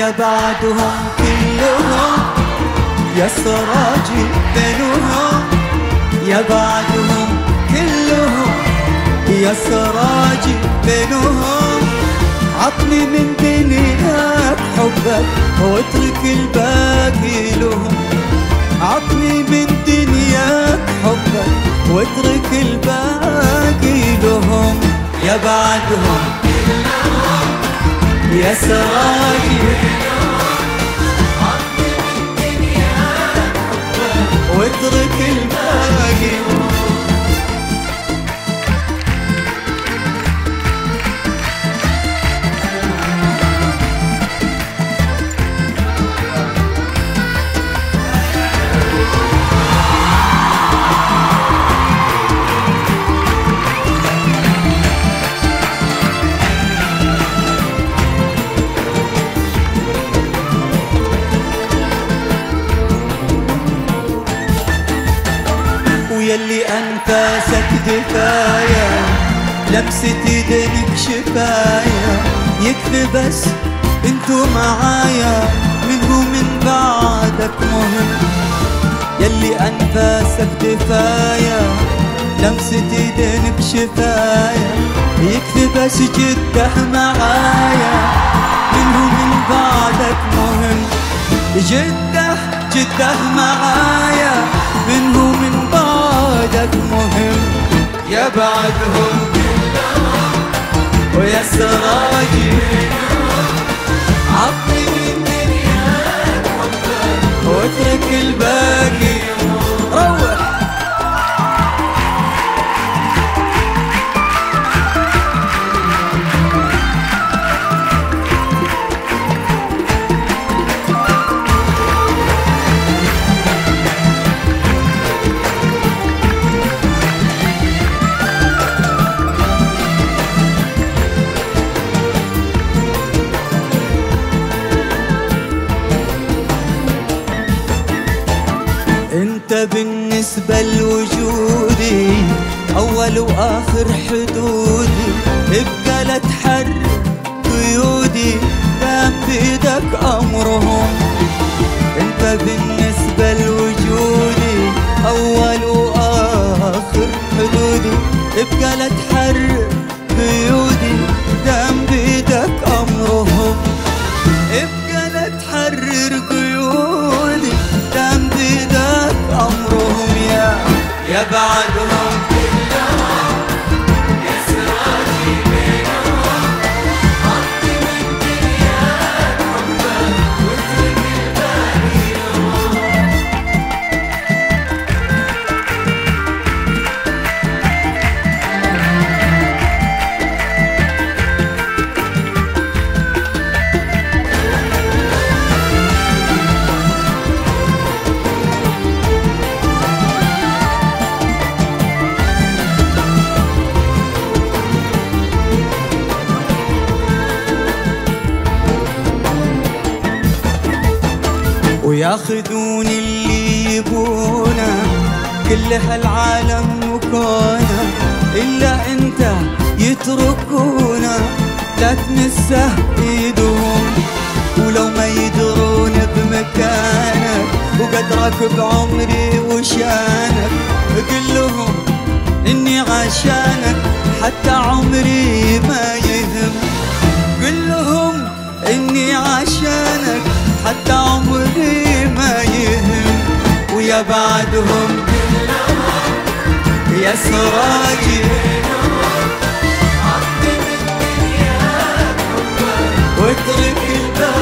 ويا بعدهم كلهم. يا سراجي بينهم يا بعدهم كلهم. يا سراجي بينهم عطني من دنياك حبك واترك الباقي لهم. عطني من دنياك حبك واترك الباقي لهم. يا بعدهم يا سراجي ويلي أنفاسك دفاية لمسة ايدينك شفاية يكفي بس انتو معايا منه من بعدك مهم. يلي أنفاسك دفاية لمسة ايدينك شفاية يكفي بس جدة معايا منه من بعدك مهم. جدة جدة معايا. يا بعدهم. ويا سراجي بالنسبة لوجودي أول وآخر حدودي. ابقى لا تحرك قيودي دام بيدك أمرهم. أنت بالنسبة وياخذون اللي يبونه كل هالعالم وكونه إلا أنت يتركونا لا تمسه إيدهم. ولو ما يدرون بمكانك وقدرك بعمري وشانك قل لهم إني عشانك حتى ويا بعدهم يا سراجي. واترك الباب.